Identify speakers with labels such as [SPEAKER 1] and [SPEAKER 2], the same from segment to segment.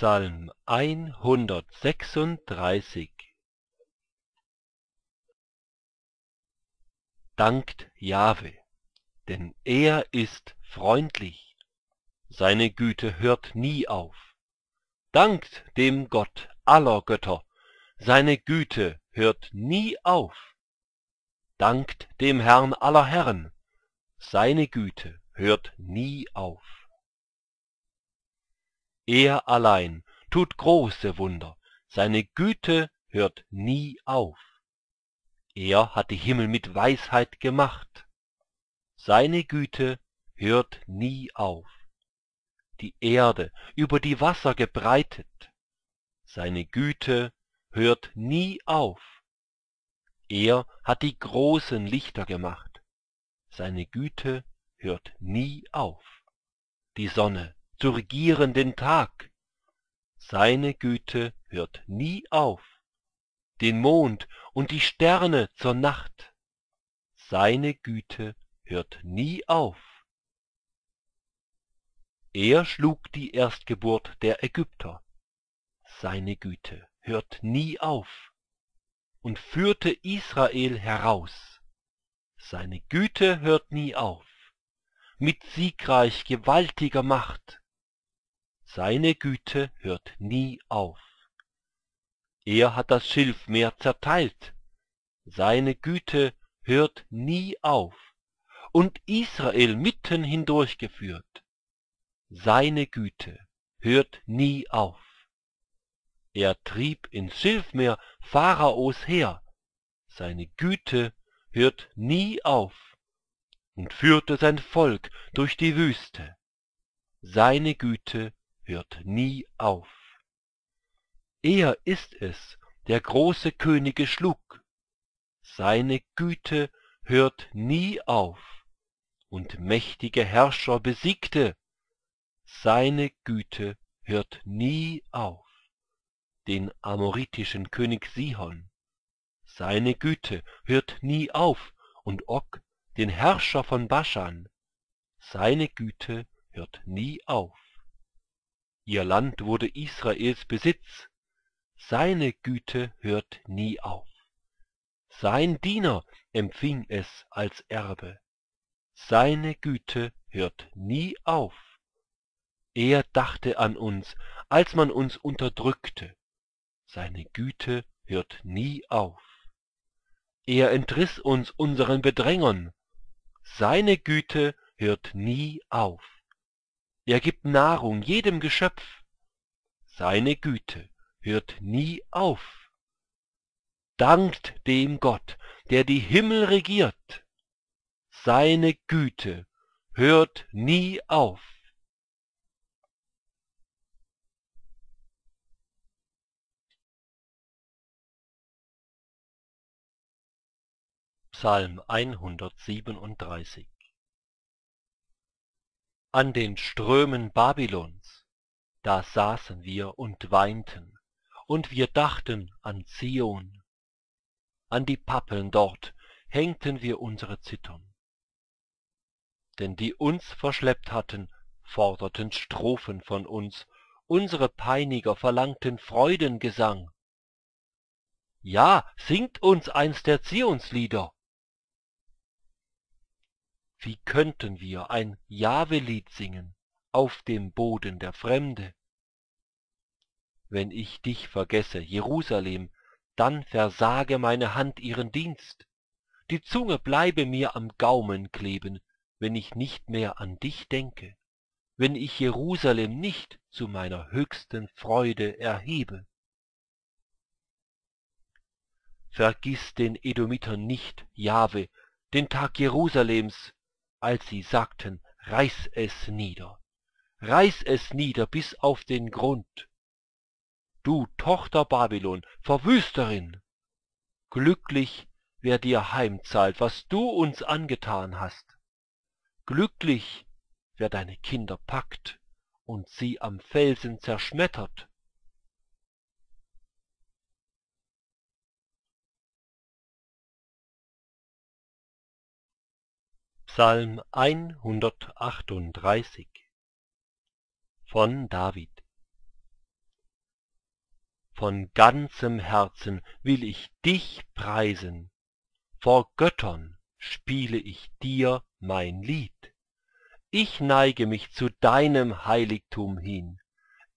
[SPEAKER 1] Psalm einhundertsechsunddreißig Dankt Jahwe, denn er ist freundlich, seine Güte hört nie auf. Dankt dem Gott aller Götter, seine Güte hört nie auf. Dankt dem Herrn aller Herren, seine Güte hört nie auf. Er allein tut große Wunder, seine Güte hört nie auf. Er hat die Himmel mit Weisheit gemacht, seine Güte hört nie auf. Die Erde über die Wasser gebreitet, seine Güte hört nie auf. Er hat die großen Lichter gemacht, seine Güte hört nie auf. Die Sonne zu regieren den Tag. Seine Güte hört nie auf, den Mond und die Sterne zur Nacht. Seine Güte hört nie auf. Er schlug die Erstgeburt der Ägypter. Seine Güte hört nie auf und führte Israel heraus. Seine Güte hört nie auf, mit siegreich gewaltiger Macht seine Güte hört nie auf. Er hat das Schilfmeer zerteilt, seine Güte hört nie auf, und Israel mitten hindurchgeführt, seine Güte hört nie auf. Er trieb ins Schilfmeer Pharaos Heer, seine Güte hört nie auf, und führte sein Volk durch die Wüste, seine Güte hört nie auf. Er ist es, der große Könige schlug, seine Güte hört nie auf, und mächtige Herrscher besiegte, seine Güte hört nie auf. Den amoritischen König Sihon, seine Güte hört nie auf, und Og, den Herrscher von Baschan, seine Güte hört nie auf. Ihr Land wurde Israels Besitz, seine Güte hört nie auf. Sein Diener empfing es als Erbe, seine Güte hört nie auf. Er dachte an uns, als man uns unterdrückte, seine Güte hört nie auf. Er entriss uns unseren Bedrängern, seine Güte hört nie auf. Er gibt Nahrung jedem Geschöpf. Seine Güte hört nie auf. Dankt dem Gott, der die Himmel regiert. Seine Güte hört nie auf. Psalm 137 an den Strömen Babylons, da saßen wir und weinten, und wir dachten an Zion. An die Pappeln dort hängten wir unsere Zittern. Denn die uns verschleppt hatten, forderten Strophen von uns, unsere Peiniger verlangten Freudengesang. Ja, singt uns eins der Zionslieder, wie könnten wir ein Jahwe-Lied singen auf dem Boden der Fremde? Wenn ich dich vergesse, Jerusalem, dann versage meine Hand ihren Dienst. Die Zunge bleibe mir am Gaumen kleben, wenn ich nicht mehr an dich denke, wenn ich Jerusalem nicht zu meiner höchsten Freude erhebe. Vergiss den Edomitern nicht, Jahwe, den Tag Jerusalems, als sie sagten, reiß es nieder, reiß es nieder bis auf den Grund. Du Tochter Babylon, Verwüsterin, glücklich, wer dir heimzahlt, was du uns angetan hast. Glücklich, wer deine Kinder packt und sie am Felsen zerschmettert. Psalm 138 von David von ganzem Herzen will ich dich preisen, vor Göttern spiele ich dir mein Lied. Ich neige mich zu deinem Heiligtum hin,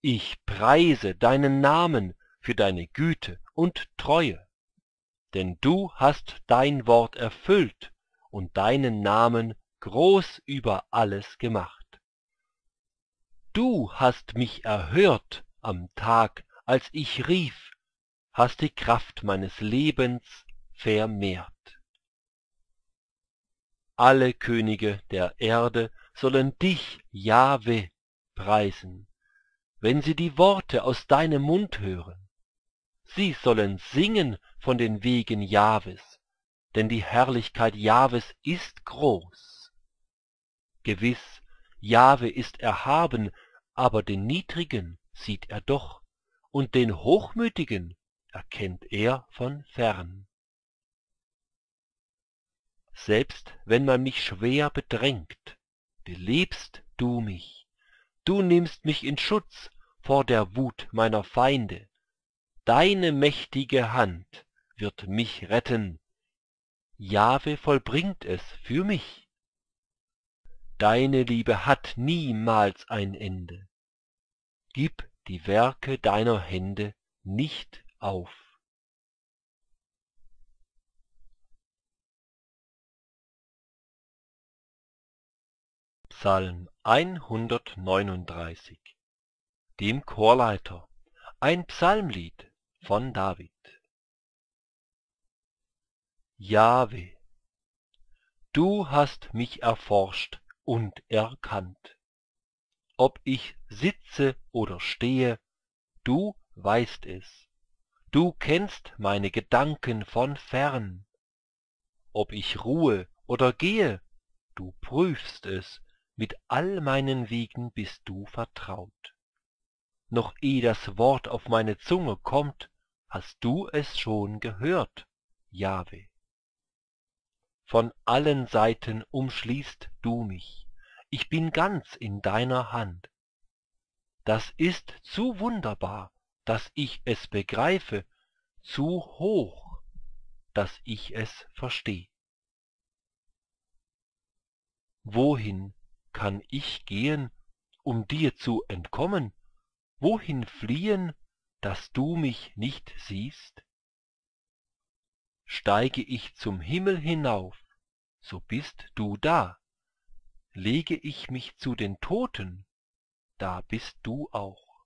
[SPEAKER 1] ich preise deinen Namen für deine Güte und Treue. Denn du hast dein Wort erfüllt und deinen Namen groß über alles gemacht. Du hast mich erhört am Tag, als ich rief, hast die Kraft meines Lebens vermehrt. Alle Könige der Erde sollen dich, Jahwe, preisen, wenn sie die Worte aus deinem Mund hören. Sie sollen singen von den Wegen Jahwes, denn die Herrlichkeit Jahwes ist groß. Gewiss, Jahwe ist erhaben, aber den Niedrigen sieht er doch, und den Hochmütigen erkennt er von fern. Selbst wenn man mich schwer bedrängt, belebst du mich. Du nimmst mich in Schutz vor der Wut meiner Feinde. Deine mächtige Hand wird mich retten. Jahwe vollbringt es für mich. Deine Liebe hat niemals ein Ende. Gib die Werke deiner Hände nicht auf. Psalm 139 Dem Chorleiter ein Psalmlied von David Jahwe, du hast mich erforscht und erkannt. Ob ich sitze oder stehe, du weißt es. Du kennst meine Gedanken von fern. Ob ich ruhe oder gehe, du prüfst es mit all meinen Wegen bist du vertraut. Noch eh das Wort auf meine Zunge kommt, hast du es schon gehört, Jahwe. Von allen Seiten umschließt du mich, ich bin ganz in deiner Hand. Das ist zu wunderbar, dass ich es begreife, zu hoch, dass ich es versteh. Wohin kann ich gehen, um dir zu entkommen? Wohin fliehen, dass du mich nicht siehst? Steige ich zum Himmel hinauf, so bist du da. Lege ich mich zu den Toten, da bist du auch.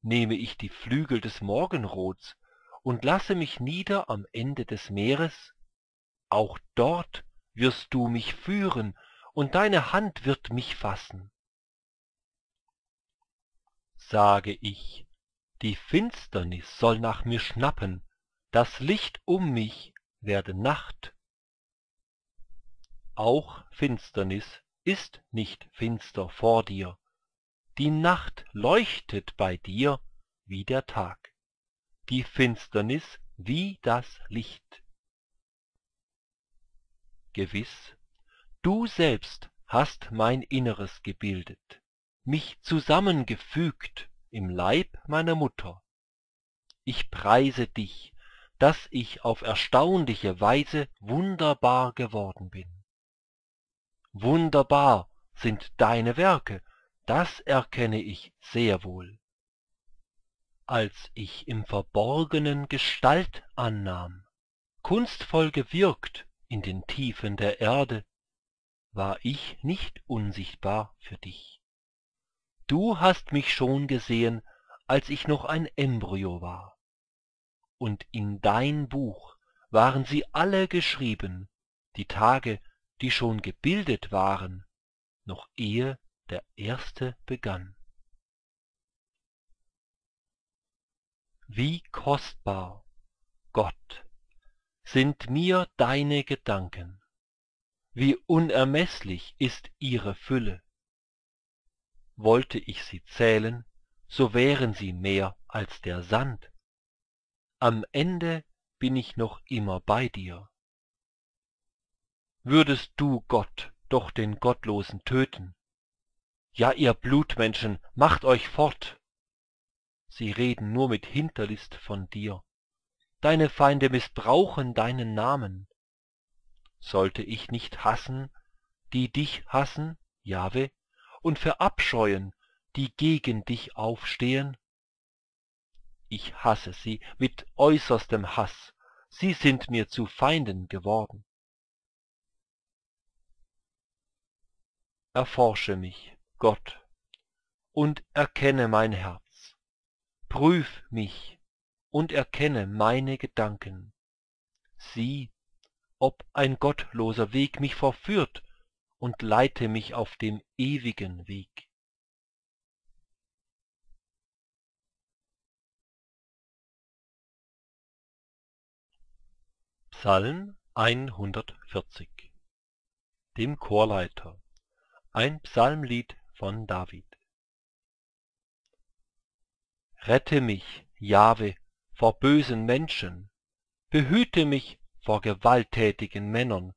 [SPEAKER 1] Nehme ich die Flügel des Morgenrots und lasse mich nieder am Ende des Meeres, auch dort wirst du mich führen und deine Hand wird mich fassen. Sage ich, die Finsternis soll nach mir schnappen, das Licht um mich werde Nacht. Auch Finsternis ist nicht finster vor dir, die Nacht leuchtet bei dir wie der Tag, die Finsternis wie das Licht. Gewiss, Du selbst hast mein Inneres gebildet, mich zusammengefügt im Leib meiner Mutter. Ich preise dich, dass ich auf erstaunliche Weise wunderbar geworden bin. Wunderbar sind deine Werke, das erkenne ich sehr wohl. Als ich im Verborgenen Gestalt annahm, kunstvoll gewirkt in den Tiefen der Erde, war ich nicht unsichtbar für dich. Du hast mich schon gesehen, als ich noch ein Embryo war. Und in dein Buch waren sie alle geschrieben, die Tage, die schon gebildet waren, noch ehe der erste begann. Wie kostbar, Gott, sind mir deine Gedanken wie unermeßlich ist ihre Fülle. Wollte ich sie zählen, so wären sie mehr als der Sand. Am Ende bin ich noch immer bei dir. Würdest du, Gott, doch den Gottlosen töten? Ja, ihr Blutmenschen, macht euch fort! sie reden nur mit Hinterlist von dir. Deine Feinde missbrauchen deinen Namen. Sollte ich nicht hassen, die dich hassen, Jahwe, und verabscheuen, die gegen dich aufstehen? Ich hasse sie mit äußerstem Hass, sie sind mir zu Feinden geworden. Erforsche mich, Gott, und erkenne mein Herz. Prüf mich und erkenne meine Gedanken. Sieh, ob ein gottloser Weg mich verführt und leite mich auf dem ewigen Weg. Psalm 140 Dem Chorleiter Ein Psalmlied von David Rette mich, Jahwe, vor bösen Menschen, behüte mich vor gewalttätigen Männern,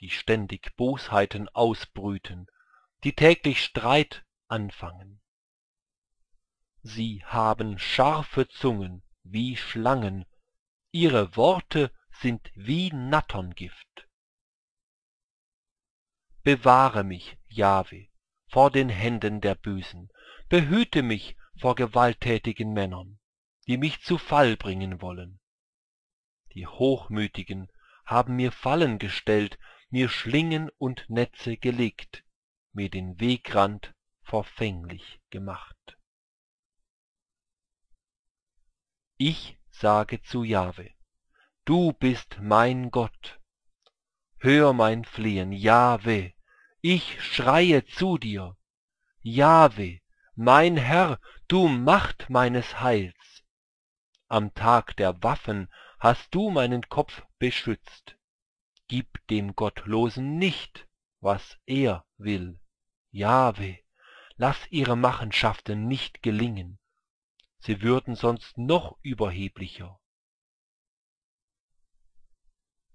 [SPEAKER 1] die ständig Bosheiten ausbrüten, die täglich Streit anfangen. Sie haben scharfe Zungen wie Schlangen, ihre Worte sind wie Natterngift. Bewahre mich, Jahwe, vor den Händen der Bösen, behüte mich vor gewalttätigen Männern, die mich zu Fall bringen wollen. Die Hochmütigen haben mir Fallen gestellt, mir Schlingen und Netze gelegt, mir den Wegrand verfänglich gemacht. Ich sage zu Jahwe, du bist mein Gott. Hör mein Flehen, Jahwe, ich schreie zu dir. Jahwe, mein Herr, du Macht meines Heils. Am Tag der Waffen hast du meinen Kopf beschützt. Gib dem Gottlosen nicht, was er will. Jahwe, lass ihre Machenschaften nicht gelingen. Sie würden sonst noch überheblicher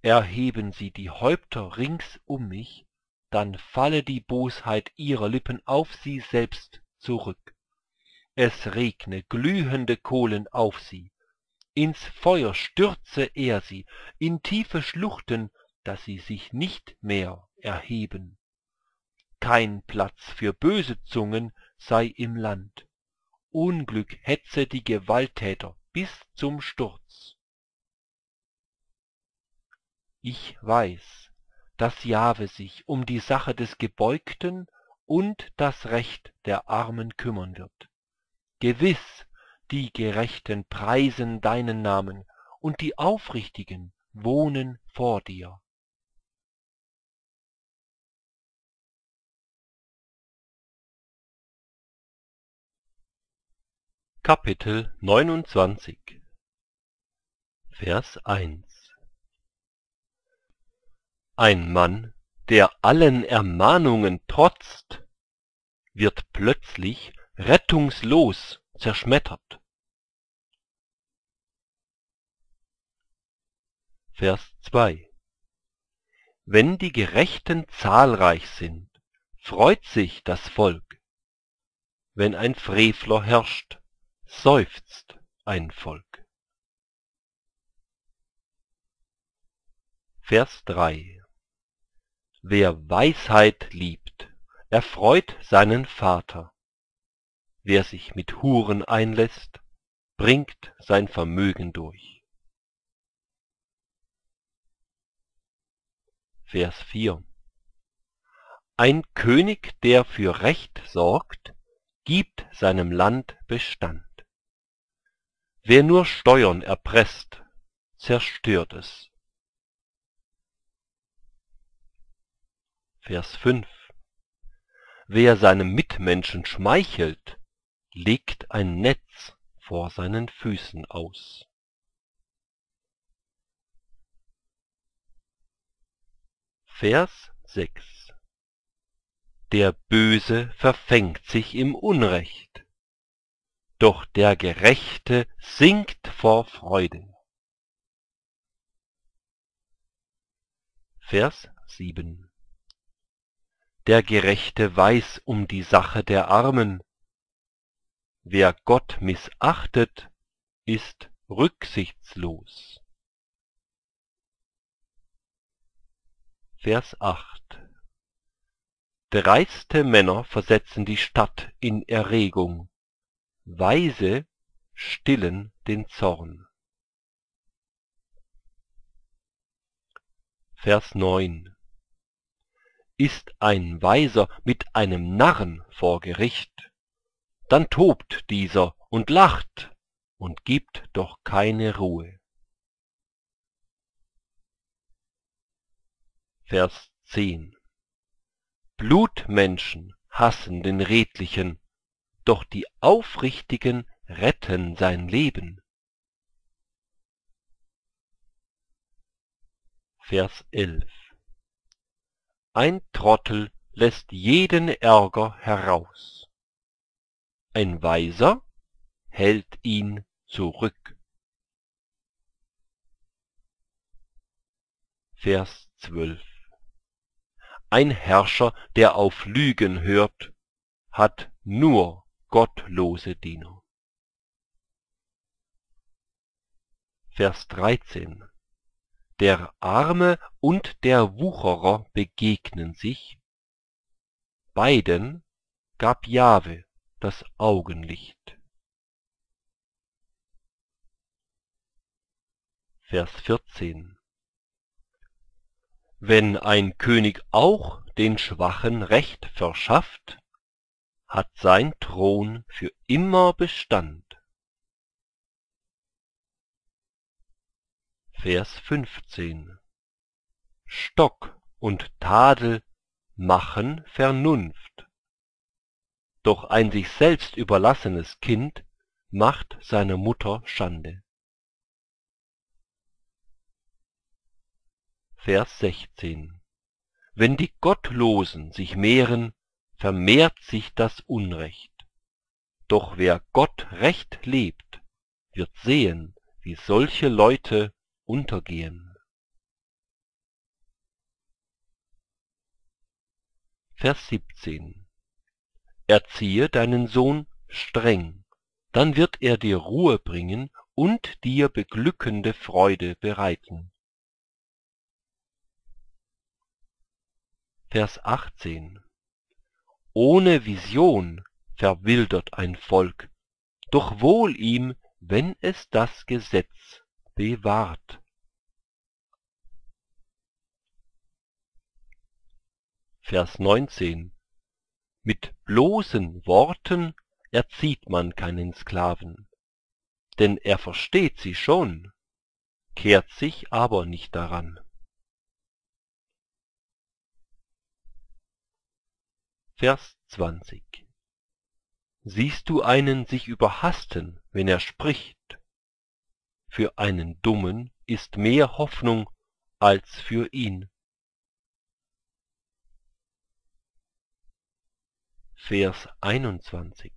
[SPEAKER 1] erheben sie die Häupter rings um mich, dann falle die Bosheit ihrer Lippen auf sie selbst zurück. Es regne glühende Kohlen auf sie, ins Feuer stürze er sie, in tiefe Schluchten, dass sie sich nicht mehr erheben. Kein Platz für böse Zungen sei im Land, Unglück hetze die Gewalttäter bis zum Sturz. Ich weiß, dass Jahwe sich um die Sache des Gebeugten und das Recht der Armen kümmern wird. Gewiss, die Gerechten preisen deinen Namen, und die Aufrichtigen wohnen vor dir. Kapitel 29 Vers 1 ein Mann, der allen Ermahnungen trotzt, wird plötzlich rettungslos zerschmettert. Vers 2 Wenn die Gerechten zahlreich sind, freut sich das Volk. Wenn ein Frevler herrscht, seufzt ein Volk. Vers 3 Wer Weisheit liebt, erfreut seinen Vater. Wer sich mit Huren einlässt, bringt sein Vermögen durch. Vers 4 Ein König, der für Recht sorgt, gibt seinem Land Bestand. Wer nur Steuern erpresst, zerstört es. Vers 5 Wer seinem Mitmenschen schmeichelt, legt ein Netz vor seinen Füßen aus. Vers 6 Der Böse verfängt sich im Unrecht, doch der Gerechte singt vor Freude. Vers 7 der Gerechte weiß um die Sache der Armen, wer Gott missachtet, ist rücksichtslos. Vers 8 Dreiste Männer versetzen die Stadt in Erregung, Weise stillen den Zorn. Vers 9 Ist ein Weiser mit einem Narren vor Gericht, dann tobt dieser und lacht und gibt doch keine Ruhe. Vers 10 Blutmenschen hassen den Redlichen, doch die Aufrichtigen retten sein Leben. Vers 11 Ein Trottel lässt jeden Ärger heraus. Ein Weiser hält ihn zurück. Vers 12 Ein Herrscher, der auf Lügen hört, hat nur gottlose Diener. Vers 13 Der Arme und der Wucherer begegnen sich, beiden gab Jahwe das Augenlicht. Vers 14 Wenn ein König auch den Schwachen Recht verschafft, hat sein Thron für immer Bestand. Vers 15 Stock und Tadel machen Vernunft, doch ein sich selbst überlassenes Kind macht seiner Mutter Schande. Vers 16 Wenn die Gottlosen sich mehren, vermehrt sich das Unrecht. Doch wer Gott recht lebt, wird sehen, wie solche Leute untergehen. Vers 17 Erziehe deinen Sohn streng, dann wird er dir Ruhe bringen und dir beglückende Freude bereiten. Vers 18 Ohne Vision verwildert ein Volk, doch wohl ihm, wenn es das Gesetz bewahrt. Vers 19 Mit bloßen Worten erzieht man keinen Sklaven, denn er versteht sie schon, kehrt sich aber nicht daran. Vers 20 Siehst du einen sich überhasten, wenn er spricht, für einen Dummen ist mehr Hoffnung als für ihn. Vers 21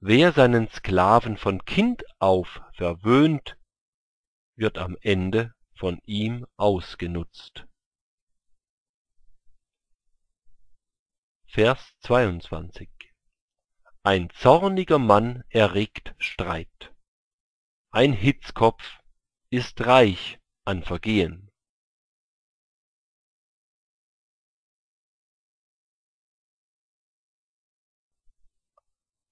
[SPEAKER 1] Wer seinen Sklaven von Kind auf verwöhnt, wird am Ende von ihm ausgenutzt. Vers 22 Ein zorniger Mann erregt Streit ein Hitzkopf ist reich an Vergehen.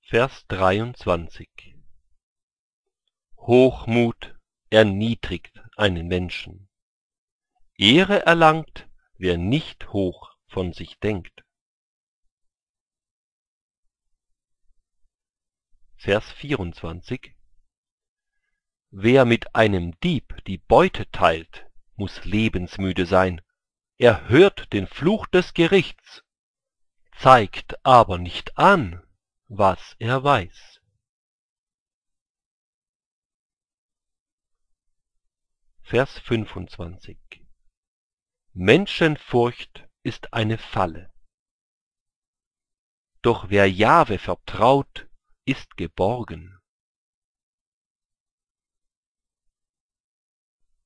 [SPEAKER 1] Vers 23 Hochmut erniedrigt einen Menschen. Ehre erlangt, wer nicht hoch von sich denkt. Vers 24 Wer mit einem Dieb die Beute teilt, muss lebensmüde sein. Er hört den Fluch des Gerichts, zeigt aber nicht an, was er weiß. Vers 25 Menschenfurcht ist eine Falle. Doch wer Jahwe vertraut, ist geborgen.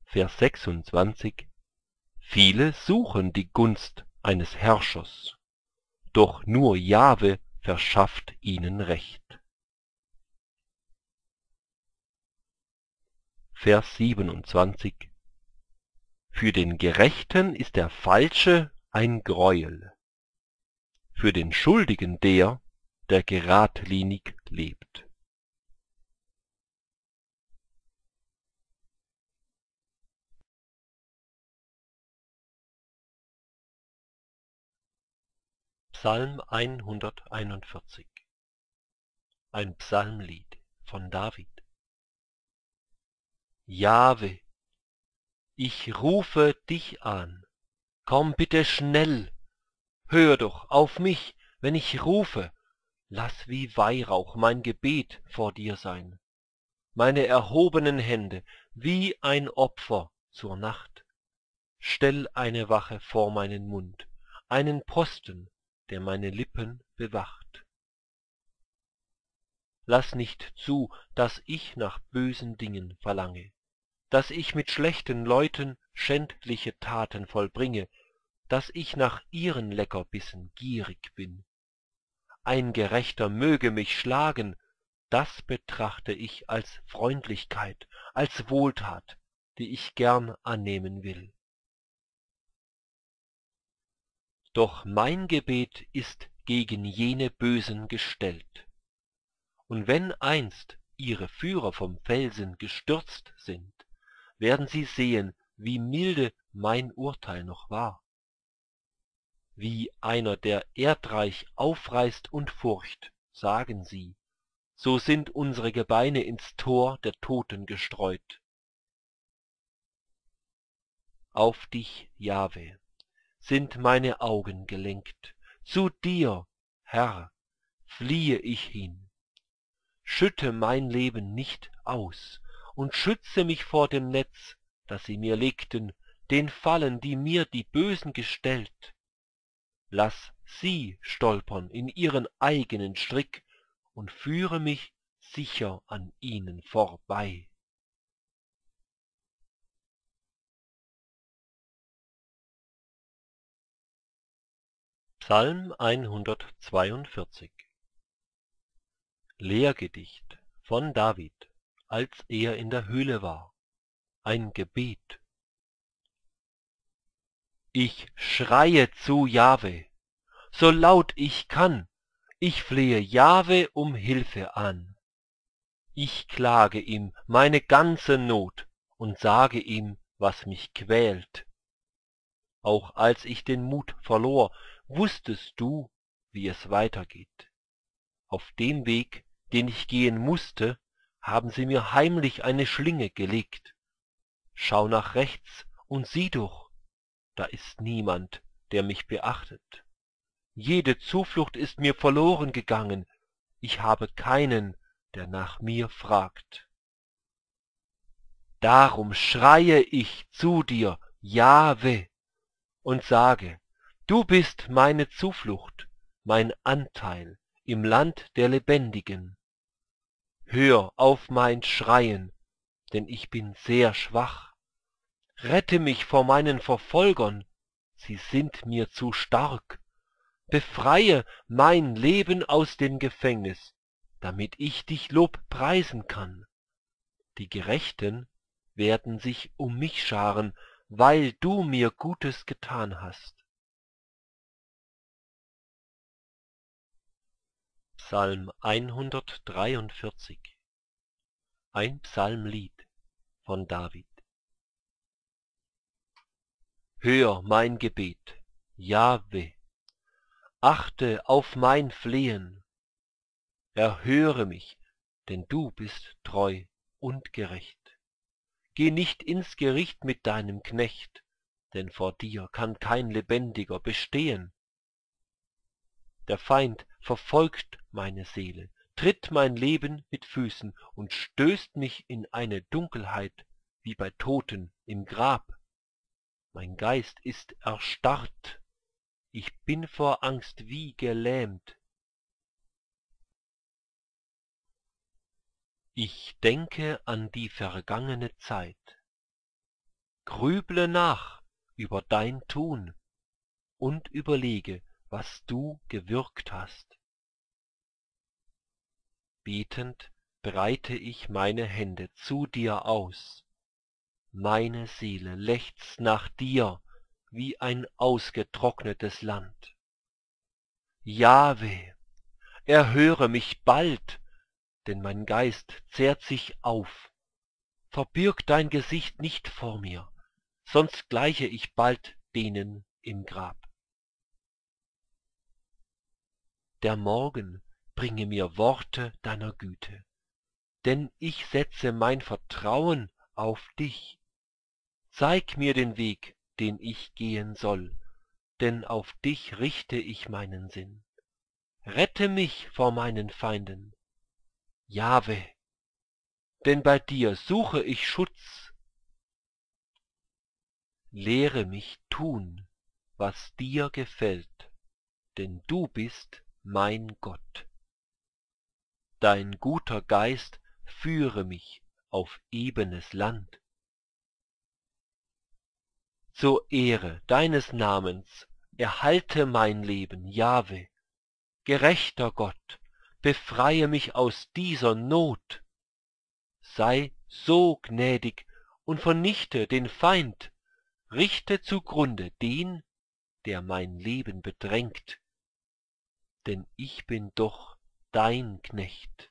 [SPEAKER 1] Vers 26 Viele suchen die Gunst eines Herrschers, doch nur Jahwe verschafft ihnen Recht. Vers 27 Für den Gerechten ist der Falsche ein Greuel, für den Schuldigen der, der geradlinig lebt. Psalm 141 Ein Psalmlied von David. Jahwe, ich rufe dich an, komm bitte schnell, hör doch auf mich, wenn ich rufe, lass wie Weihrauch mein Gebet vor dir sein, meine erhobenen Hände wie ein Opfer zur Nacht. Stell eine Wache vor meinen Mund, einen Posten, der meine Lippen bewacht. Lass nicht zu, dass ich nach bösen Dingen verlange, dass ich mit schlechten Leuten schändliche Taten vollbringe, dass ich nach ihren Leckerbissen gierig bin. Ein Gerechter möge mich schlagen, das betrachte ich als Freundlichkeit, als Wohltat, die ich gern annehmen will. Doch mein Gebet ist gegen jene Bösen gestellt. Und wenn einst ihre Führer vom Felsen gestürzt sind, werden sie sehen, wie milde mein Urteil noch war. Wie einer, der Erdreich aufreißt und furcht, sagen sie, so sind unsere Gebeine ins Tor der Toten gestreut. Auf dich, Jahwe, sind meine Augen gelenkt, zu dir, Herr, fliehe ich hin. Schütte mein Leben nicht aus, und schütze mich vor dem Netz, das sie mir legten, den Fallen, die mir die Bösen gestellt. Lass sie stolpern in ihren eigenen Strick und führe mich sicher an ihnen vorbei. Psalm 142 Lehrgedicht von David als er in der Höhle war, ein Gebet. Ich schreie zu Jahwe, so laut ich kann, ich flehe Jahwe um Hilfe an. Ich klage ihm meine ganze Not und sage ihm, was mich quält. Auch als ich den Mut verlor, wusstest du, wie es weitergeht. Auf dem Weg, den ich gehen musste, haben sie mir heimlich eine Schlinge gelegt. Schau nach rechts und sieh doch, da ist niemand, der mich beachtet. Jede Zuflucht ist mir verloren gegangen, ich habe keinen, der nach mir fragt. Darum schreie ich zu dir, Jahwe, und sage, du bist meine Zuflucht, mein Anteil im Land der Lebendigen hör auf mein Schreien, denn ich bin sehr schwach. Rette mich vor meinen Verfolgern, sie sind mir zu stark. Befreie mein Leben aus dem Gefängnis, damit ich dich Lob preisen kann. Die Gerechten werden sich um mich scharen, weil du mir Gutes getan hast. Psalm 143 Ein Psalmlied von David Hör mein Gebet, Jahwe, achte auf mein Flehen, erhöre mich, denn du bist treu und gerecht. Geh nicht ins Gericht mit deinem Knecht, denn vor dir kann kein Lebendiger bestehen. Der Feind verfolgt meine Seele, tritt mein Leben mit Füßen und stößt mich in eine Dunkelheit wie bei Toten im Grab. Mein Geist ist erstarrt, ich bin vor Angst wie gelähmt. Ich denke an die vergangene Zeit, grüble nach über dein Tun und überlege, was du gewirkt hast. Betend breite ich meine Hände zu dir aus, meine Seele lechzt nach dir wie ein ausgetrocknetes Land. Jahwe, erhöre mich bald, denn mein Geist zehrt sich auf. Verbirg dein Gesicht nicht vor mir, sonst gleiche ich bald denen im Grab. Der Morgen bringe mir Worte deiner Güte, denn ich setze mein Vertrauen auf dich. Zeig mir den Weg, den ich gehen soll, denn auf dich richte ich meinen Sinn. Rette mich vor meinen Feinden, Jahwe, denn bei dir suche ich Schutz. Lehre mich tun, was dir gefällt, denn du bist mein Gott. Dein guter Geist führe mich auf ebenes Land zur Ehre deines Namens erhalte mein Leben, Jahwe. Gerechter Gott, befreie mich aus dieser Not. Sei so gnädig und vernichte den Feind, richte zugrunde den, der mein Leben bedrängt. Denn ich bin doch dein Knecht.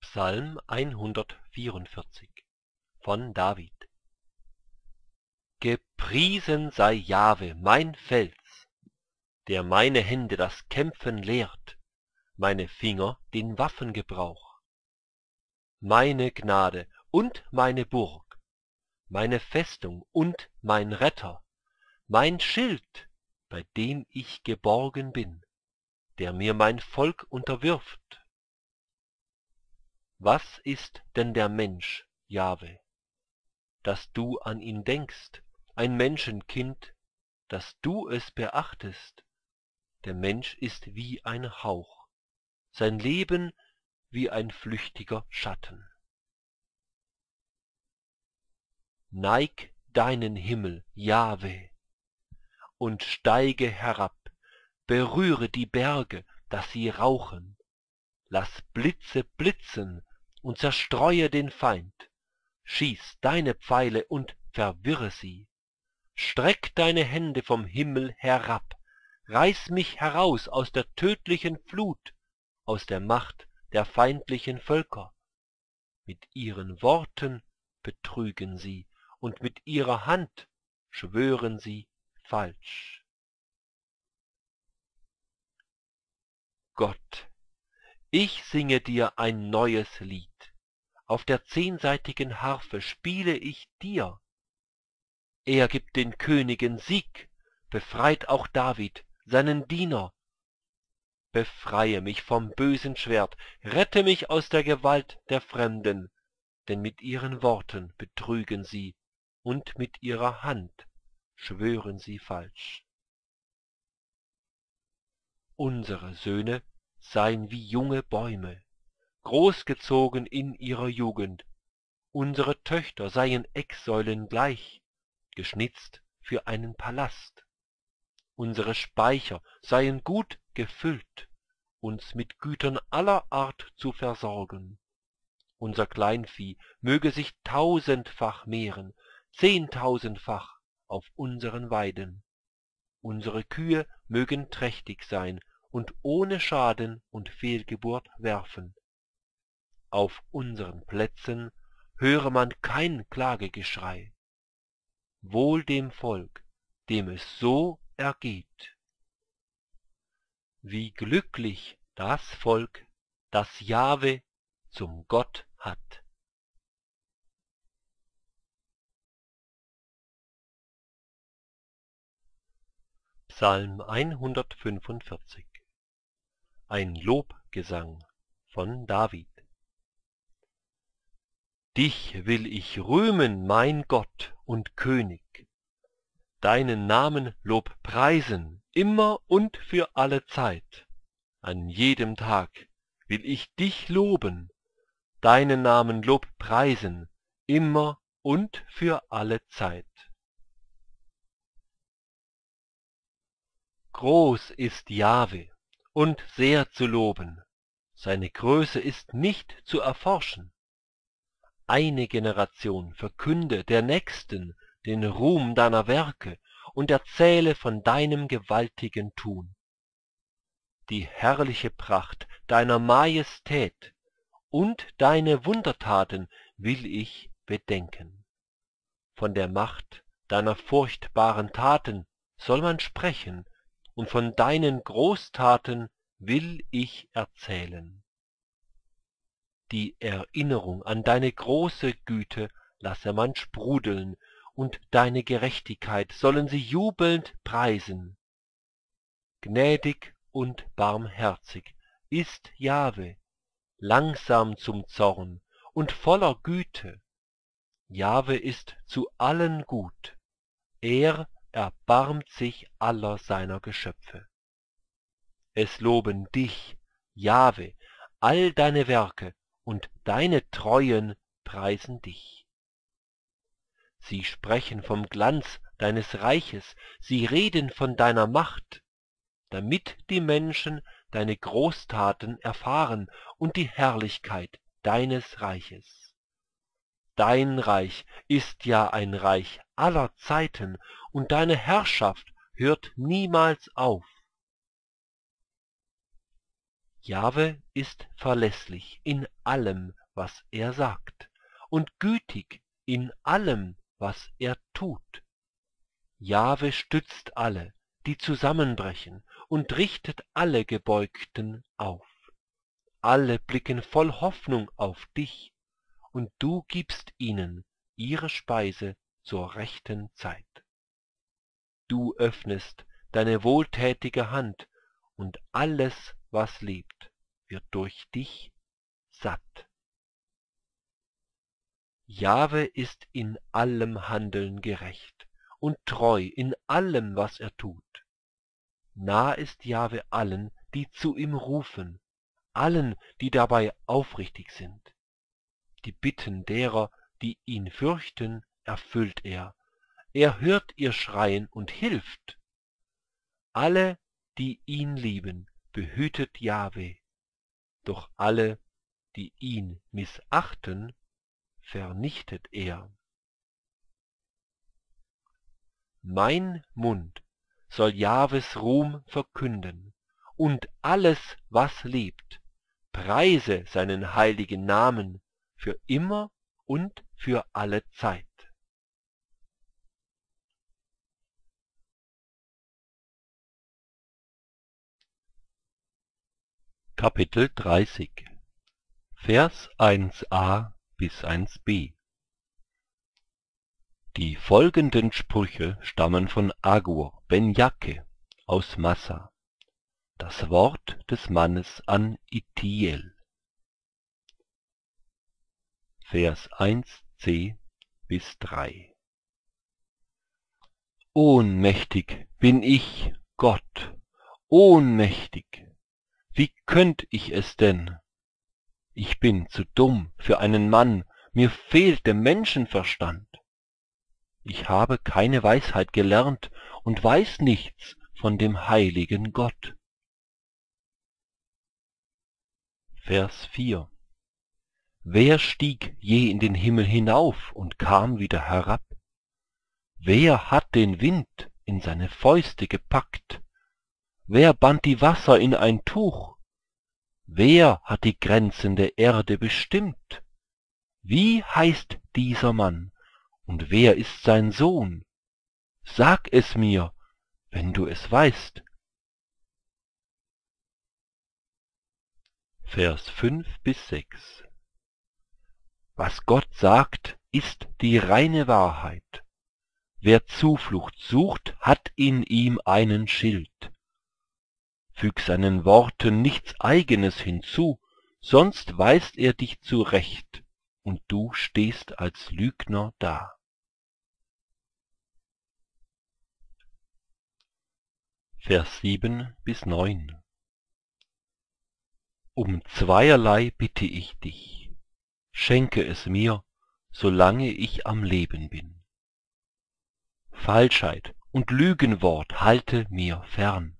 [SPEAKER 1] Psalm 144 von David Gepriesen sei Jahwe, mein Fels, der meine Hände das Kämpfen lehrt, meine Finger den Waffengebrauch. Meine Gnade und meine Burg, meine Festung und mein Retter, mein Schild, bei dem ich geborgen bin, der mir mein Volk unterwirft was ist denn der Mensch, Jahwe, dass du an ihn denkst, ein Menschenkind, dass du es beachtest? Der Mensch ist wie ein Hauch, sein Leben wie ein flüchtiger Schatten. Neig deinen Himmel, Jahwe, und steige herab, berühre die Berge, dass sie rauchen, lass Blitze blitzen und zerstreue den Feind. Schieß deine Pfeile und verwirre sie. Streck deine Hände vom Himmel herab, reiß mich heraus aus der tödlichen Flut, aus der Macht der feindlichen Völker. Mit ihren Worten betrügen sie, und mit ihrer Hand schwören sie falsch. Gott, ich singe dir ein neues Lied, auf der zehnsaitigen Harfe spiele ich dir. Er gibt den Königen Sieg, befreit auch David, seinen Diener. Befreie mich vom bösen Schwert, rette mich aus der Gewalt der Fremden, denn mit ihren Worten betrügen sie, und mit ihrer Hand schwören sie falsch. Unsere Söhne seien wie junge Bäume, großgezogen in ihrer Jugend, unsere Töchter seien Ecksäulen gleich, geschnitzt für einen Palast. Unsere Speicher seien gut gefüllt, uns mit Gütern aller Art zu versorgen. Unser Kleinvieh möge sich tausendfach mehren, zehntausendfach auf unseren Weiden. Unsere Kühe mögen trächtig sein und ohne Schaden und Fehlgeburt werfen. Auf unseren Plätzen höre man kein Klagegeschrei. Wohl dem Volk, dem es so ergeht. Wie glücklich das Volk, das Jahwe zum Gott hat. Psalm 145 ein Lobgesang von David. Dich will ich rühmen, mein Gott und König, deinen Namen Lob preisen, immer und für alle Zeit. An jedem Tag will ich dich loben, deinen Namen Lob preisen, immer und für alle Zeit. Groß ist Jahwe und sehr zu loben, seine Größe ist nicht zu erforschen. Eine Generation verkünde der nächsten den Ruhm deiner Werke und erzähle von deinem gewaltigen Tun. Die herrliche Pracht deiner Majestät und deine Wundertaten will ich bedenken. Von der Macht deiner furchtbaren Taten soll man sprechen, und von deinen Großtaten will ich erzählen. Die Erinnerung an deine große Güte lasse man sprudeln, und deine Gerechtigkeit sollen sie jubelnd preisen. Gnädig und barmherzig ist Jahwe, langsam zum Zorn und voller Güte. Jahwe ist zu allen gut, er erbarmt sich aller seiner Geschöpfe. Es loben dich, Jahwe, all deine Werke, und deine Treuen preisen dich. Sie sprechen vom Glanz deines Reiches, sie reden von deiner Macht, damit die Menschen deine Großtaten erfahren und die Herrlichkeit deines Reiches. Dein Reich ist ja ein Reich aller Zeiten, und deine Herrschaft hört niemals auf. Jahwe ist verlässlich in allem, was er sagt, und gütig in allem, was er tut. Jahwe stützt alle, die zusammenbrechen, und richtet alle Gebeugten auf. Alle blicken voll Hoffnung auf dich, und du gibst ihnen ihre Speise zur rechten Zeit. Du öffnest deine wohltätige Hand, und alles, was lebt, wird durch dich satt. Jahwe ist in allem Handeln gerecht und treu in allem, was er tut. Nah ist Jahwe allen, die zu ihm rufen, allen, die dabei aufrichtig sind. Die Bitten derer, die ihn fürchten, erfüllt er. Er hört ihr Schreien und hilft. Alle, die ihn lieben, behütet Jahwe. Doch alle, die ihn missachten, vernichtet er. Mein Mund soll Jahwes Ruhm verkünden, und alles, was lebt, preise seinen heiligen Namen für immer und für alle Zeit. Kapitel 30 Vers 1a bis 1b Die folgenden Sprüche stammen von Agur ben Jacke aus Massa. Das Wort des Mannes an Itiel. Vers 1c bis 3 Ohnmächtig bin ich, Gott, ohnmächtig wie könnt ich es denn? Ich bin zu dumm für einen Mann, mir fehlt der Menschenverstand. Ich habe keine Weisheit gelernt und weiß nichts von dem heiligen Gott. Vers 4 Wer stieg je in den Himmel hinauf und kam wieder herab? Wer hat den Wind in seine Fäuste gepackt? Wer band die Wasser in ein Tuch? Wer hat die Grenzen der Erde bestimmt? Wie heißt dieser Mann, und wer ist sein Sohn? Sag es mir, wenn du es weißt. Vers 5 bis 6 Was Gott sagt, ist die reine Wahrheit. Wer Zuflucht sucht, hat in ihm einen Schild füg seinen Worten nichts Eigenes hinzu, sonst weist er dich zurecht, und du stehst als Lügner da. Vers 7 bis 9 Um zweierlei bitte ich dich, schenke es mir, solange ich am Leben bin. Falschheit und Lügenwort halte mir fern.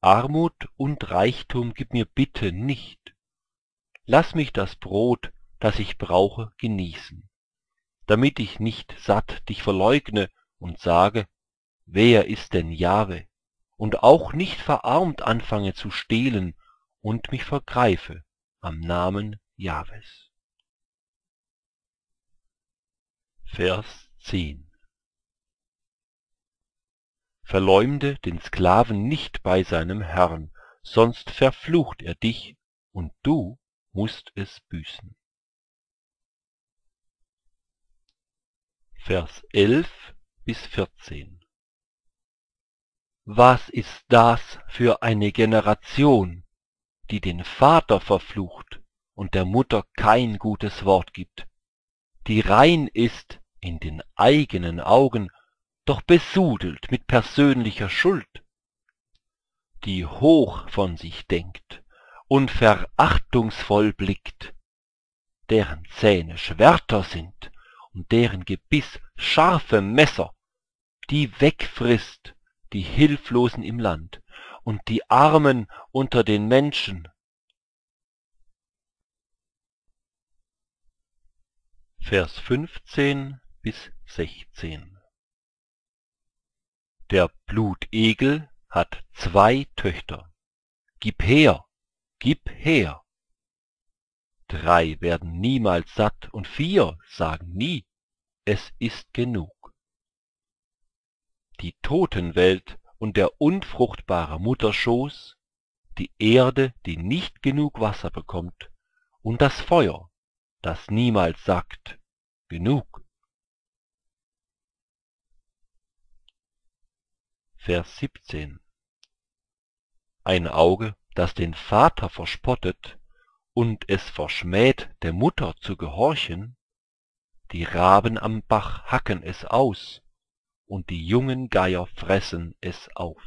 [SPEAKER 1] Armut und reichtum gib mir bitte nicht. Laß mich das brot das ich brauche genießen damit ich nicht satt dich verleugne und sage wer ist denn jahve und auch nicht verarmt anfange zu stehlen und mich vergreife am namen jahves vers verleumde den sklaven nicht bei seinem herrn sonst verflucht er dich und du musst es büßen. Vers bis was ist das für eine generation die den vater verflucht und der mutter kein gutes wort gibt die rein ist in den eigenen augen doch besudelt mit persönlicher schuld die hoch von sich denkt und verachtungsvoll blickt deren zähne schwerter sind und deren gebiß scharfe messer die wegfrißt die hilflosen im land und die armen unter den menschen. Vers bis der blutegel hat zwei töchter. Gib her gib her. Drei werden niemals satt und vier sagen nie es ist genug. Die totenwelt und der unfruchtbare mutterschoß die erde die nicht genug wasser bekommt und das feuer das niemals sagt genug vers ein auge das den vater verspottet und es verschmäht der mutter zu gehorchen die raben am bach hacken es aus und die jungen geier fressen es auf.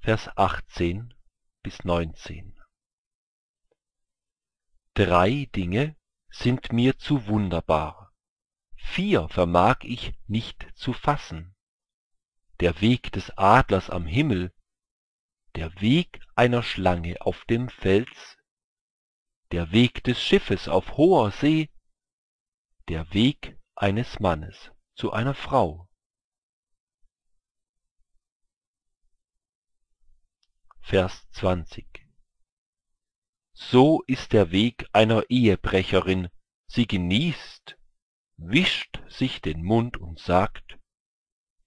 [SPEAKER 1] Vers bis drei dinge sind mir zu wunderbar vier vermag ich nicht zu fassen. Der weg des adlers am himmel der weg einer schlange auf dem fels der weg des schiffes auf hoher see der weg eines mannes zu einer frau. Vers so ist der weg einer ehebrecherin. Sie genießt wischt sich den mund und sagt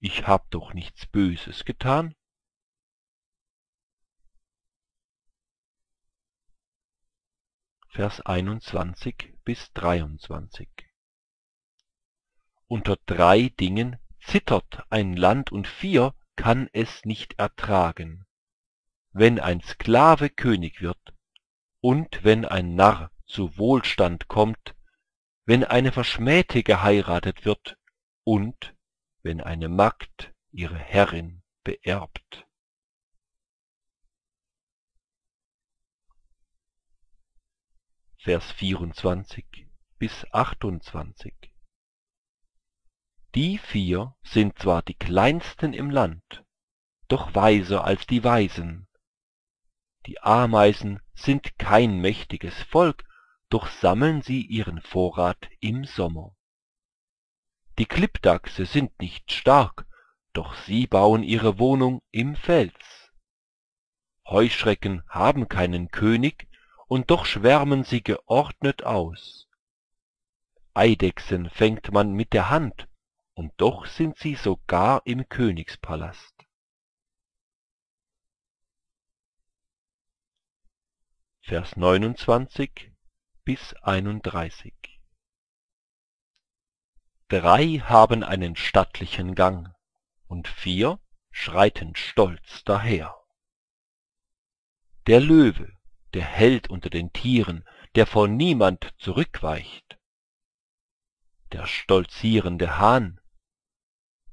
[SPEAKER 1] ich hab doch nichts böses getan. Vers bis unter drei dingen zittert ein land und vier kann es nicht ertragen. Wenn ein sklave könig wird und wenn ein narr zu wohlstand kommt wenn eine verschmähte geheiratet wird und wenn eine magd ihre herrin beerbt. Vers bis die vier sind zwar die kleinsten im land doch weiser als die weisen die ameisen sind kein mächtiges volk doch sammeln sie ihren vorrat im sommer. Die klippdachse sind nicht stark doch sie bauen ihre wohnung im fels. Heuschrecken haben keinen könig und doch schwärmen sie geordnet aus. Eidechsen fängt man mit der hand und doch sind sie sogar im königspalast. Vers bis drei haben einen stattlichen gang und vier schreiten stolz daher. Der löwe der held unter den tieren der vor niemand zurückweicht. Der stolzierende hahn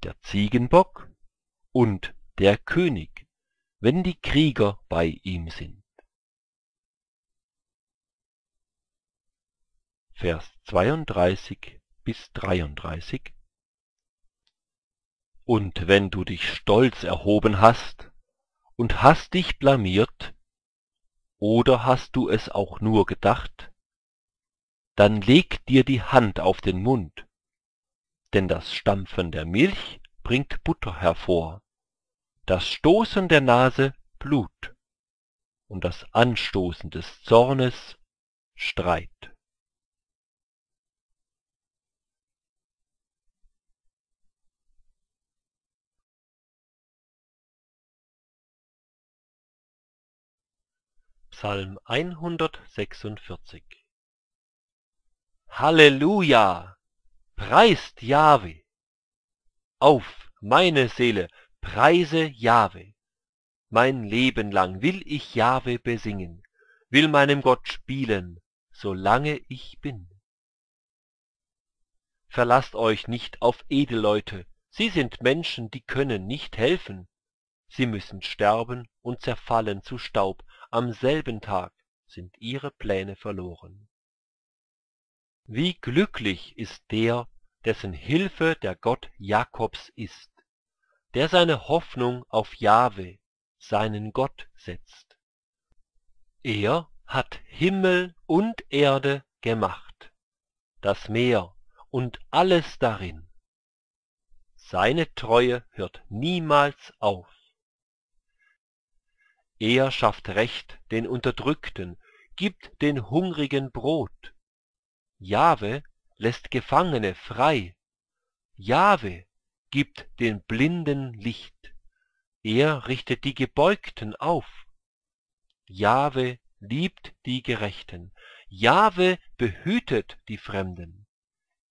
[SPEAKER 1] der ziegenbock und der könig wenn die krieger bei ihm sind vers bis Und wenn du dich stolz erhoben hast und hast dich blamiert, oder hast du es auch nur gedacht, dann leg dir die Hand auf den Mund, denn das Stampfen der Milch bringt Butter hervor, das Stoßen der Nase Blut und das Anstoßen des Zornes Streit. Psalm 146 Halleluja! Preist Jahwe! Auf, meine Seele, preise Jahwe! Mein Leben lang will ich Jahwe besingen, will meinem Gott spielen, solange ich bin. Verlasst euch nicht auf Edelleute, sie sind Menschen, die können nicht helfen. Sie müssen sterben und zerfallen zu Staub, am selben Tag sind ihre Pläne verloren. Wie glücklich ist der, dessen Hilfe der Gott Jakobs ist, der seine Hoffnung auf Jahwe, seinen Gott setzt. Er hat Himmel und Erde gemacht, das Meer und alles darin. Seine Treue hört niemals auf. Er schafft Recht den Unterdrückten, gibt den Hungrigen Brot. Jahwe lässt Gefangene frei. Jahwe gibt den Blinden Licht. Er richtet die Gebeugten auf. Jahwe liebt die Gerechten. Jahwe behütet die Fremden.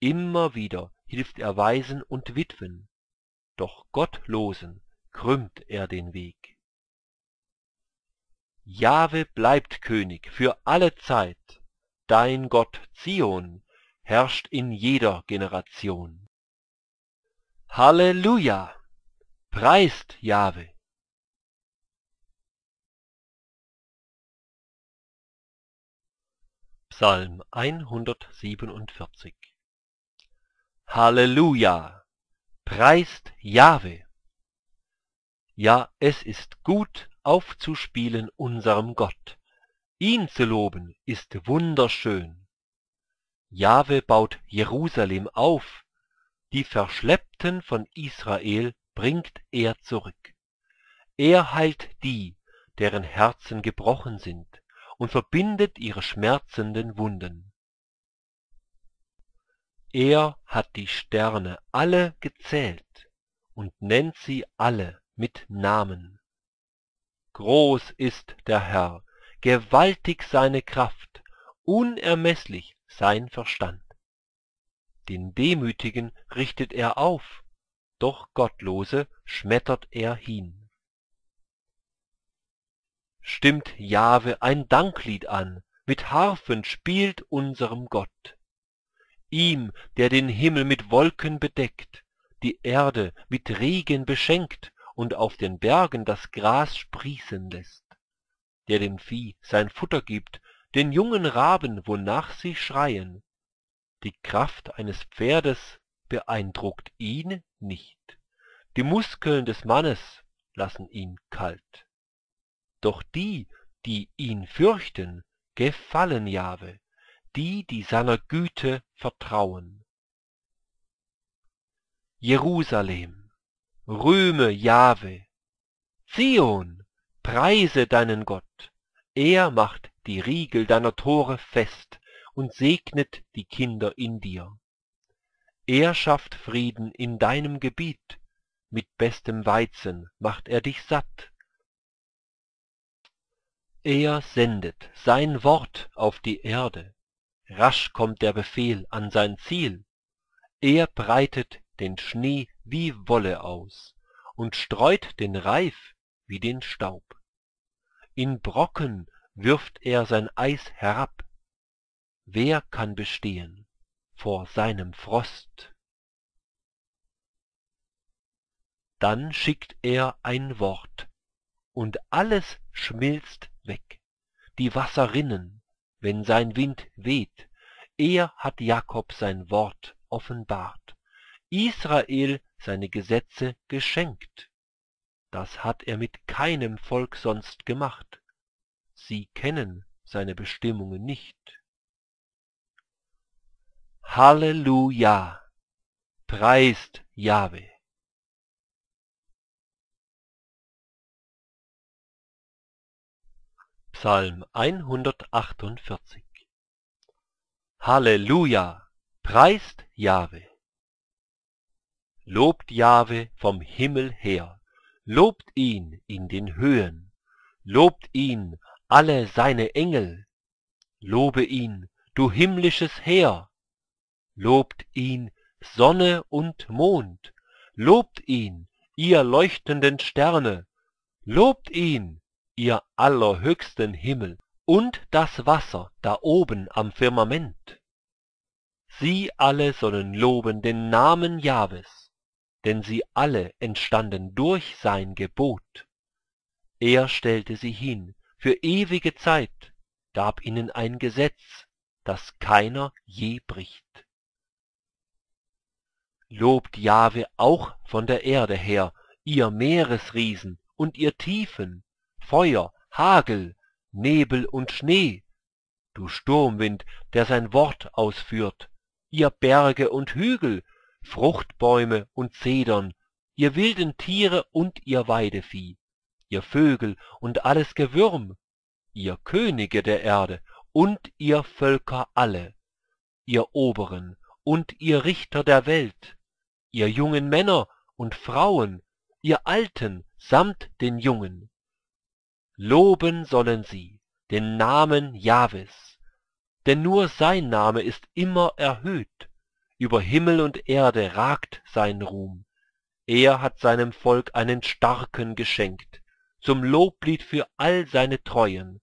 [SPEAKER 1] Immer wieder hilft er Waisen und Witwen. Doch Gottlosen krümmt er den Weg. Jahwe bleibt König für alle Zeit. Dein Gott Zion herrscht in jeder Generation. Halleluja! Preist Jahwe! Psalm 147 Halleluja! Preist Jahwe! Ja, es ist gut aufzuspielen unserem Gott. Ihn zu loben ist wunderschön. Jahwe baut Jerusalem auf, die Verschleppten von Israel bringt er zurück. Er heilt die, deren Herzen gebrochen sind, und verbindet ihre schmerzenden Wunden. Er hat die Sterne alle gezählt und nennt sie alle mit Namen. Groß ist der Herr, gewaltig seine Kraft, unermeßlich sein Verstand. Den Demütigen richtet er auf, doch Gottlose schmettert er hin. Stimmt Jahwe ein Danklied an, mit Harfen spielt unserem Gott. Ihm, der den Himmel mit Wolken bedeckt, die Erde mit Regen beschenkt und auf den Bergen das Gras sprießen lässt, der dem Vieh sein Futter gibt, den jungen Raben, wonach sie schreien. Die Kraft eines Pferdes beeindruckt ihn nicht, die Muskeln des Mannes lassen ihn kalt. Doch die, die ihn fürchten, gefallen Jahwe, die, die seiner Güte vertrauen. Jerusalem, rühme Jahwe. Zion, preise deinen Gott. Er macht die Riegel deiner Tore fest und segnet die Kinder in dir. Er schafft Frieden in deinem Gebiet, mit bestem Weizen macht er dich satt. Er sendet sein Wort auf die Erde, rasch kommt der Befehl an sein Ziel. Er breitet den Schnee wie Wolle aus und streut den Reif wie den Staub. In Brocken wirft er sein Eis herab. Wer kann bestehen vor seinem Frost? Dann schickt er ein Wort, und alles schmilzt weg. Die Wasser rinnen, wenn sein Wind weht. Er hat Jakob sein Wort offenbart Israel seine Gesetze geschenkt. Das hat er mit keinem Volk sonst gemacht. Sie kennen seine Bestimmungen nicht. Halleluja! Preist Jahwe! Psalm 148 Halleluja! Preist Jahwe! Lobt Jahwe vom Himmel her, lobt ihn in den Höhen, lobt ihn alle seine Engel, lobe ihn, du himmlisches Heer, lobt ihn Sonne und Mond, lobt ihn, ihr leuchtenden Sterne, lobt ihn, ihr allerhöchsten Himmel und das Wasser da oben am Firmament. Sie alle sollen loben den Namen Jahwes, denn sie alle entstanden durch sein Gebot. Er stellte sie hin für ewige Zeit, gab ihnen ein Gesetz, das keiner je bricht. Lobt Jahwe auch von der Erde her, ihr Meeresriesen und ihr Tiefen, Feuer, Hagel, Nebel und Schnee, du Sturmwind, der sein Wort ausführt, ihr Berge und Hügel, Fruchtbäume und Zedern, ihr wilden Tiere und ihr Weidevieh, ihr Vögel und alles Gewürm, ihr Könige der Erde und ihr Völker alle, ihr Oberen und ihr Richter der Welt, ihr jungen Männer und Frauen, ihr Alten samt den Jungen, Loben sollen sie den Namen Jahwes, denn nur sein Name ist immer erhöht, über Himmel und Erde ragt sein Ruhm. Er hat seinem Volk einen Starken geschenkt, zum Loblied für all seine Treuen,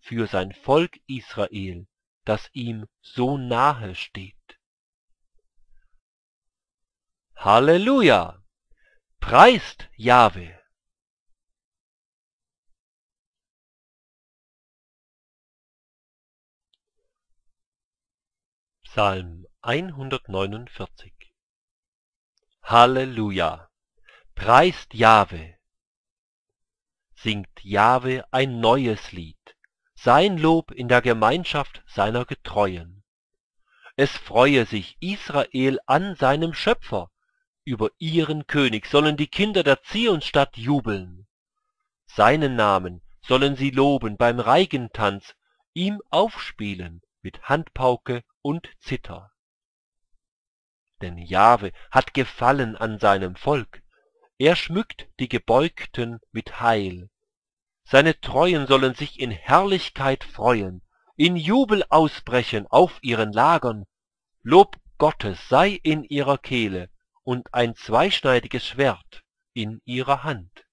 [SPEAKER 1] für sein Volk Israel, das ihm so nahe steht. Halleluja! Preist Jahwe! Psalm 149 Halleluja! Preist Jahwe! Singt Jahwe ein neues Lied, sein Lob in der Gemeinschaft seiner Getreuen. Es freue sich Israel an seinem Schöpfer, über ihren König sollen die Kinder der Zionsstadt jubeln. Seinen Namen sollen sie loben beim Reigentanz, ihm aufspielen mit Handpauke und Zither. Denn Jahwe hat Gefallen an seinem Volk, er schmückt die Gebeugten mit Heil. Seine Treuen sollen sich in Herrlichkeit freuen, in Jubel ausbrechen auf ihren Lagern. Lob Gottes sei in ihrer Kehle und ein zweischneidiges Schwert in ihrer Hand,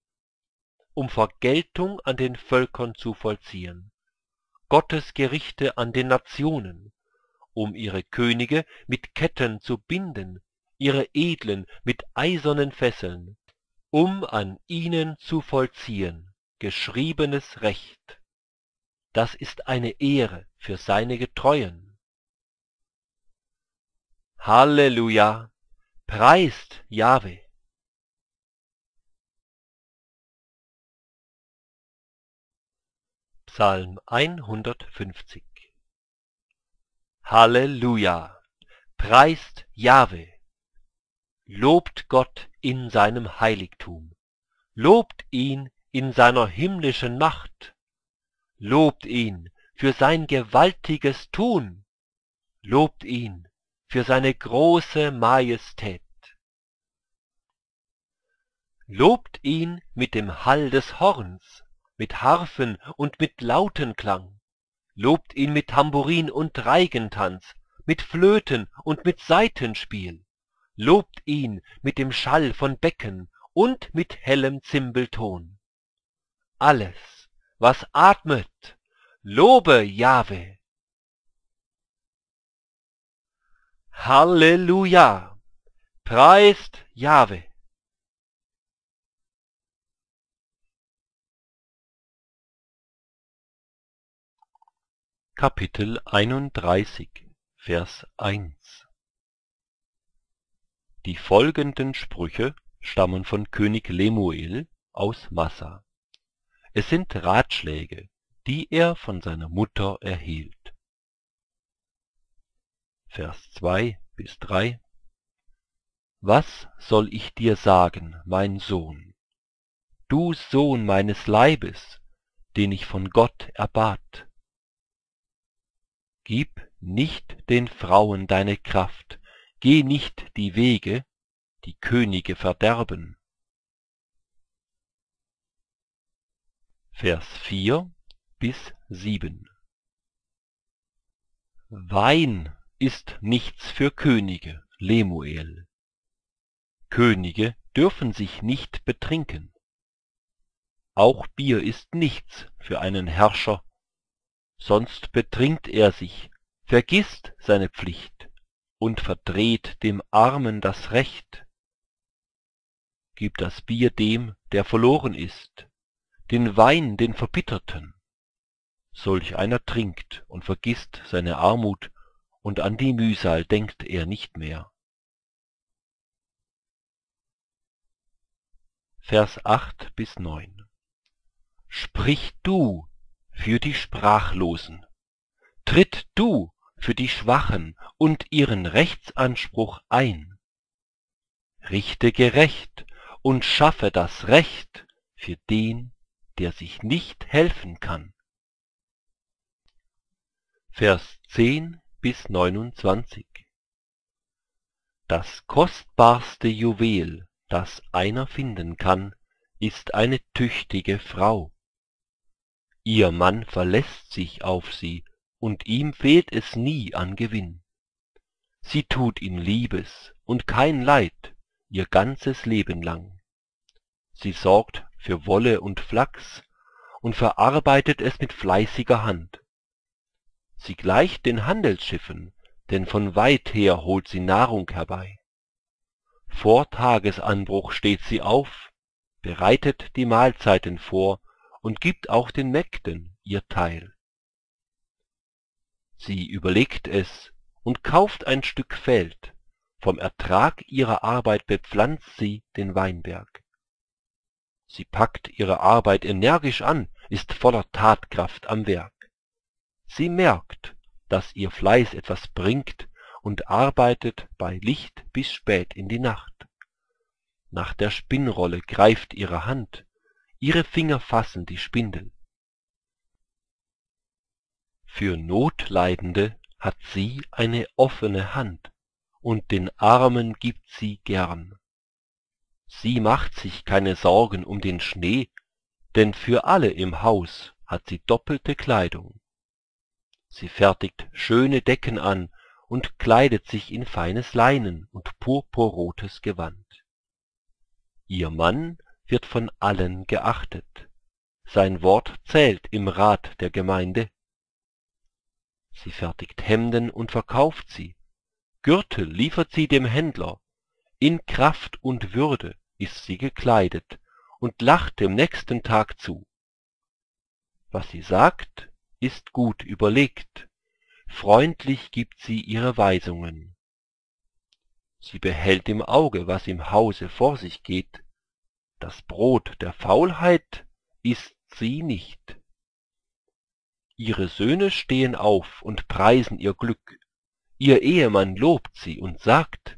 [SPEAKER 1] um Vergeltung an den Völkern zu vollziehen, Gottes Gerichte an den Nationen, um ihre Könige mit Ketten zu binden, ihre Edlen mit eisernen Fesseln, um an ihnen zu vollziehen geschriebenes Recht. Das ist eine Ehre für seine Getreuen. Halleluja! Preist Jahwe! Psalm 150 Halleluja! Preist Jahwe! Lobt Gott in seinem Heiligtum, lobt ihn in seiner himmlischen Macht, lobt ihn für sein gewaltiges Tun, lobt ihn für seine große Majestät. Lobt ihn mit dem Hall des Horns, mit Harfen und mit Lautenklang lobt ihn mit Tambourin und Reigentanz, mit Flöten und mit Saitenspiel, lobt ihn mit dem Schall von Becken und mit hellem Zimbelton. Alles, was atmet, lobe Jahwe. Halleluja! Preist Jahwe! Kapitel 31, Vers 1 Die folgenden Sprüche stammen von König Lemuel aus Massa. Es sind Ratschläge, die er von seiner Mutter erhielt. Vers 2 bis 3 Was soll ich dir sagen, mein Sohn? Du Sohn meines Leibes, den ich von Gott erbat. Gib nicht den Frauen deine Kraft, Geh nicht die Wege, die Könige verderben. Vers 4 bis 7 Wein ist nichts für Könige, Lemuel. Könige dürfen sich nicht betrinken. Auch Bier ist nichts für einen Herrscher, sonst betrinkt er sich, vergisst seine Pflicht und verdreht dem Armen das Recht. Gib das Bier dem, der verloren ist, den Wein den Verbitterten. Solch einer trinkt und vergisst seine Armut, und an die Mühsal denkt er nicht mehr. Vers 8 bis 9 Sprich du für die Sprachlosen, tritt du für die Schwachen und ihren Rechtsanspruch ein. Richte gerecht und schaffe das Recht für den, der sich nicht helfen kann. Vers 10 bis 29 Das kostbarste Juwel, das einer finden kann, ist eine tüchtige Frau. Ihr Mann verlässt sich auf sie und ihm fehlt es nie an Gewinn. Sie tut ihm Liebes und kein Leid ihr ganzes Leben lang. Sie sorgt für Wolle und Flachs und verarbeitet es mit fleißiger Hand. Sie gleicht den Handelsschiffen, denn von weit her holt sie Nahrung herbei. Vor Tagesanbruch steht sie auf, bereitet die Mahlzeiten vor und gibt auch den Mägden ihr Teil. Sie überlegt es und kauft ein Stück Feld, vom Ertrag ihrer Arbeit bepflanzt sie den Weinberg. Sie packt ihre Arbeit energisch an, ist voller Tatkraft am Werk. Sie merkt, dass ihr Fleiß etwas bringt und arbeitet bei Licht bis spät in die Nacht. Nach der Spinnrolle greift ihre Hand, ihre Finger fassen die Spindel. Für Notleidende hat sie eine offene Hand, und den Armen gibt sie gern. Sie macht sich keine Sorgen um den Schnee, denn für alle im Haus hat sie doppelte Kleidung. Sie fertigt schöne Decken an und kleidet sich in feines Leinen und purpurrotes Gewand. Ihr Mann wird von allen geachtet, sein Wort zählt im Rat der Gemeinde, sie fertigt Hemden und verkauft sie, Gürtel liefert sie dem Händler, in Kraft und Würde ist sie gekleidet und lacht dem nächsten Tag zu. Was sie sagt, ist gut überlegt, freundlich gibt sie ihre Weisungen. Sie behält im Auge, was im Hause vor sich geht, das Brot der Faulheit isst sie nicht. Ihre Söhne stehen auf und preisen ihr Glück, ihr Ehemann lobt sie und sagt,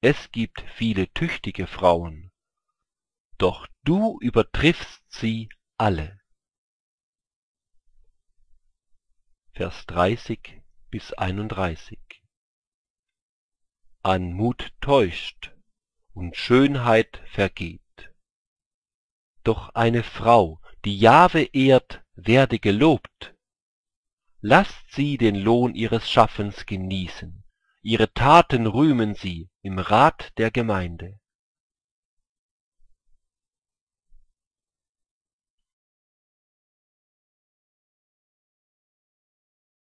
[SPEAKER 1] es gibt viele tüchtige Frauen, doch du übertriffst sie alle. Vers 30 bis 31 Anmut täuscht und Schönheit vergeht. Doch eine Frau, die Jahwe ehrt, werde gelobt, Lasst sie den Lohn ihres Schaffens genießen, ihre Taten rühmen sie im Rat der Gemeinde.